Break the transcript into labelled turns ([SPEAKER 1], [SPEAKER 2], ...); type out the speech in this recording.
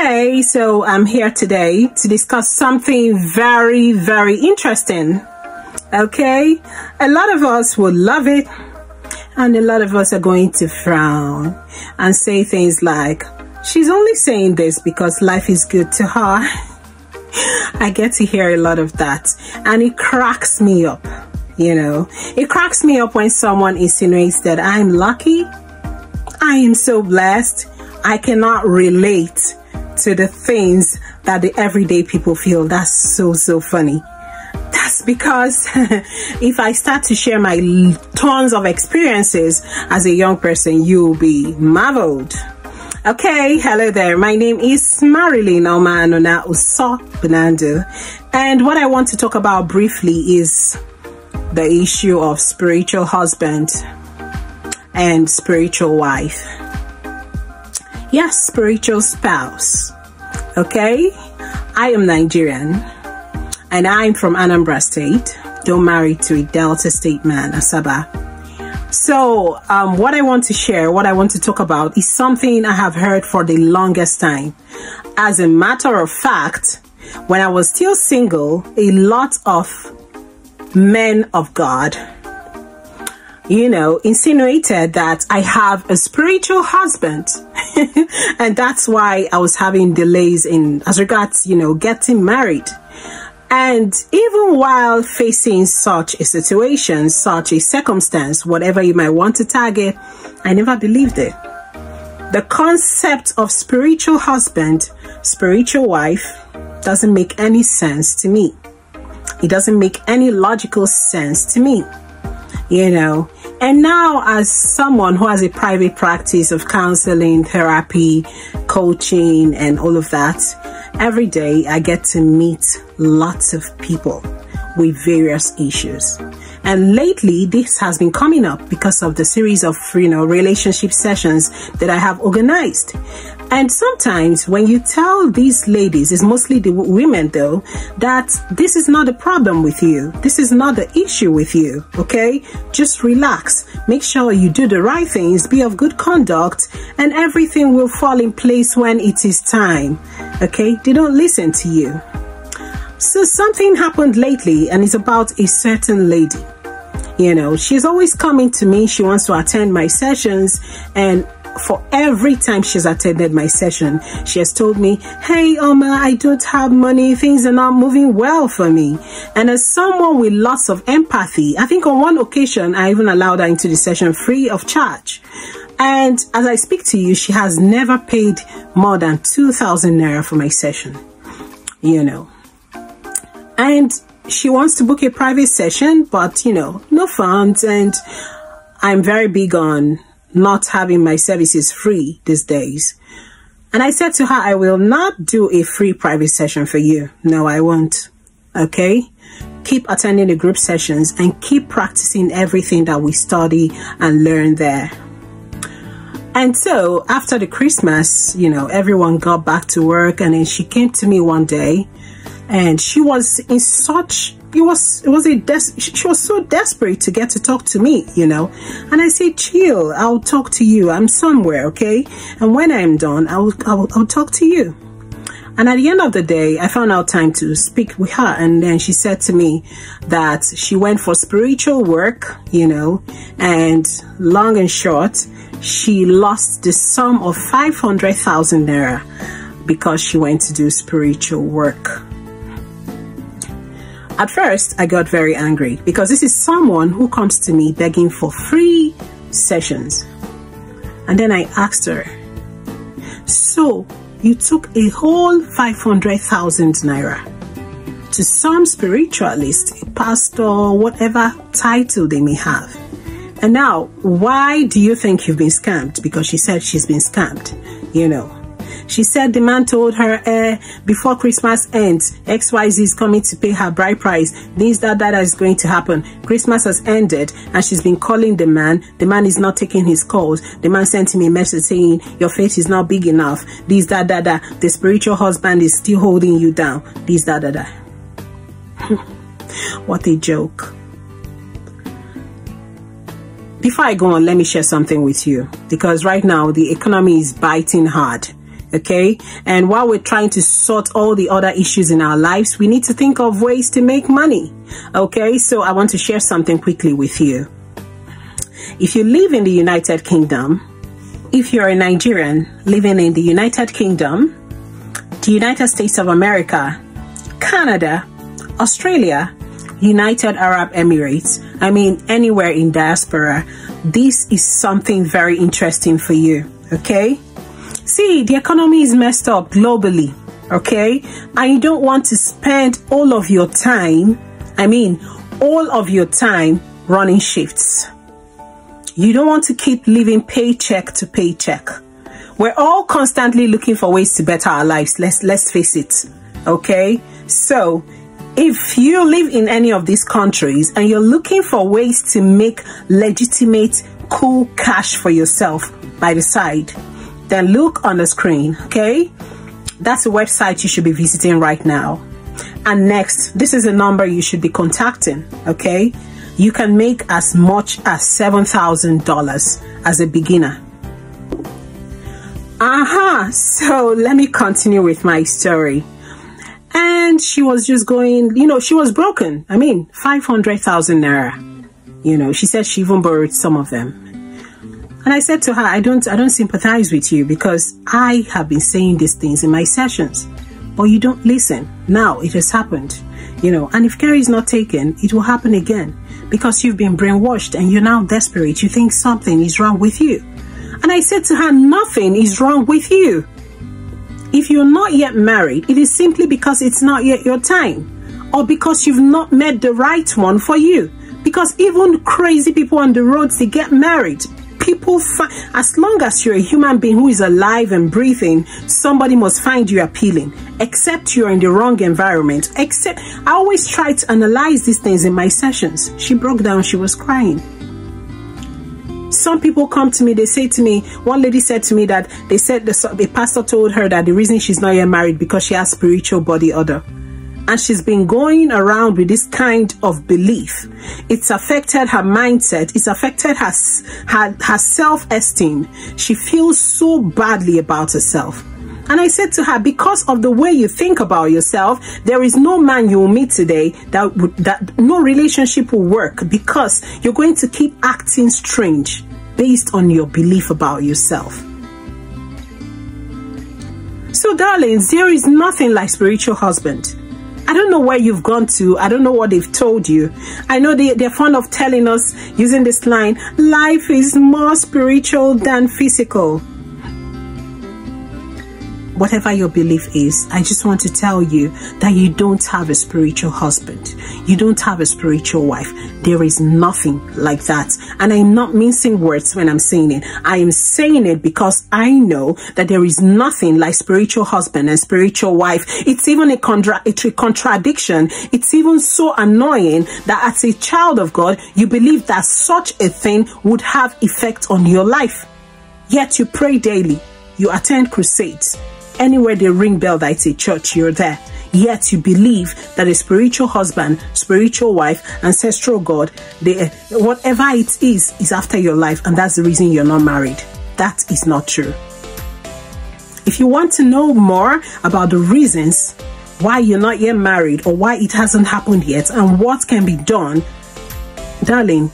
[SPEAKER 1] Okay, so I'm here today to discuss something very, very interesting. Okay, a lot of us will love it, and a lot of us are going to frown and say things like, She's only saying this because life is good to her. I get to hear a lot of that, and it cracks me up. You know, it cracks me up when someone insinuates that I'm lucky, I am so blessed, I cannot relate to the things that the everyday people feel. That's so, so funny. That's because if I start to share my tons of experiences as a young person, you'll be marveled. Okay, hello there. My name is Marilyn Oma Anona Uso Benando. And what I want to talk about briefly is the issue of spiritual husband and spiritual wife. Yes, spiritual spouse. Okay? I am Nigerian and I'm from Anambra State, Don't marry to a Delta State man, Asaba. So, um, what I want to share, what I want to talk about is something I have heard for the longest time. As a matter of fact, when I was still single, a lot of men of God you know, insinuated that I have a spiritual husband. and that's why I was having delays in as regards, you know, getting married. And even while facing such a situation, such a circumstance, whatever you might want to target, I never believed it. The concept of spiritual husband, spiritual wife doesn't make any sense to me. It doesn't make any logical sense to me you know. And now, as someone who has a private practice of counseling, therapy, coaching, and all of that, every day I get to meet lots of people with various issues. And lately, this has been coming up because of the series of, you know, relationship sessions that I have organized. And sometimes when you tell these ladies, it's mostly the women though, that this is not a problem with you. This is not the issue with you. Okay. Just relax. Make sure you do the right things, be of good conduct, and everything will fall in place when it is time. Okay. They don't listen to you. So something happened lately and it's about a certain lady. You know, she's always coming to me. She wants to attend my sessions and for every time she's attended my session, she has told me, Hey, Oma, I don't have money. Things are not moving well for me. And as someone with lots of empathy, I think on one occasion, I even allowed her into the session free of charge. And as I speak to you, she has never paid more than 2,000 Naira for my session. You know. And she wants to book a private session, but you know, no funds. And I'm very big on not having my services free these days. And I said to her, I will not do a free private session for you. No, I won't. Okay? Keep attending the group sessions and keep practicing everything that we study and learn there. And so after the Christmas, you know, everyone got back to work and then she came to me one day and she was in such it was it was a des- she was so desperate to get to talk to me you know? And i said chill i'll talk to you. I'm somewhere okay? And when i'm done i'll i'll, I'll talk to you. And at the end of the day, I found out time to speak with her. And then she said to me that she went for spiritual work, you know, and long and short, she lost the sum of 500,000 naira because she went to do spiritual work. At first, I got very angry because this is someone who comes to me begging for free sessions. And then I asked her, So, you took a whole 500,000 naira to some spiritualist, a pastor, whatever title they may have. And now, why do you think you've been scammed? Because she said she's been scammed, you know. She said the man told her eh, before Christmas ends, XYZ is coming to pay her bride price. This, that, that is going to happen. Christmas has ended and she's been calling the man. The man is not taking his calls. The man sent him a message saying, your faith is not big enough. This, that, that, that. The spiritual husband is still holding you down. This, that, that, that. what a joke. Before I go on, let me share something with you because right now the economy is biting hard okay? And while we're trying to sort all the other issues in our lives we need to think of ways to make money okay? So i want to share something quickly with you. If you live in the united kingdom if you're a nigerian living in the united kingdom the united states of america canada australia united arab emirates i mean anywhere in diaspora this is something very interesting for you okay See, the economy is messed up globally, okay? And you don't want to spend all of your time, I mean, all of your time running shifts. You don't want to keep living paycheck to paycheck. We're all constantly looking for ways to better our lives. Let's let's face it. Okay? So, if you live in any of these countries and you're looking for ways to make legitimate cool cash for yourself by the side, then look on the screen, okay? That's the website you should be visiting right now. And next, this is a number you should be contacting, okay? You can make as much as $7,000 as a beginner. Uh-huh, so let me continue with my story. And she was just going, you know, she was broken. I mean, 500,000 naira. You know, she said she even borrowed some of them. And I said to her, I don't, I don't sympathize with you because I have been saying these things in my sessions, but you don't listen. Now it has happened, you know, and if care is not taken, it will happen again because you've been brainwashed and you're now desperate. You think something is wrong with you. And I said to her, nothing is wrong with you. If you're not yet married, it is simply because it's not yet your time or because you've not met the right one for you. Because even crazy people on the roads, they get married people find, as long as you're a human being who is alive and breathing, somebody must find you appealing, except you're in the wrong environment. Except, I always try to analyze these things in my sessions. She broke down, she was crying. Some people come to me, they say to me, one lady said to me that they said the, the pastor told her that the reason she's not yet married because she has spiritual body odor and she's been going around with this kind of belief. It's affected her mindset. It's affected her, her, her self-esteem. She feels so badly about herself. And I said to her, because of the way you think about yourself, there is no man you will meet today that would, that no relationship will work because you're going to keep acting strange based on your belief about yourself. So darlings, there is nothing like spiritual husband. I don't know where you've gone to. I don't know what they've told you. I know they, they're fond of telling us using this line, life is more spiritual than physical whatever your belief is, I just want to tell you that you don't have a spiritual husband. You don't have a spiritual wife. There is nothing like that. And I'm not mincing words when I'm saying it. I am saying it because I know that there is nothing like spiritual husband and spiritual wife. It's even a, contra it's a contradiction. It's even so annoying that as a child of God, you believe that such a thing would have effect on your life. Yet you pray daily. You attend crusades Anywhere they ring bell that it's a church, you're there. Yet you believe that a spiritual husband, spiritual wife, ancestral God, they, eh, whatever it is, is after your life. And that's the reason you're not married. That is not true. If you want to know more about the reasons why you're not yet married or why it hasn't happened yet and what can be done, darling,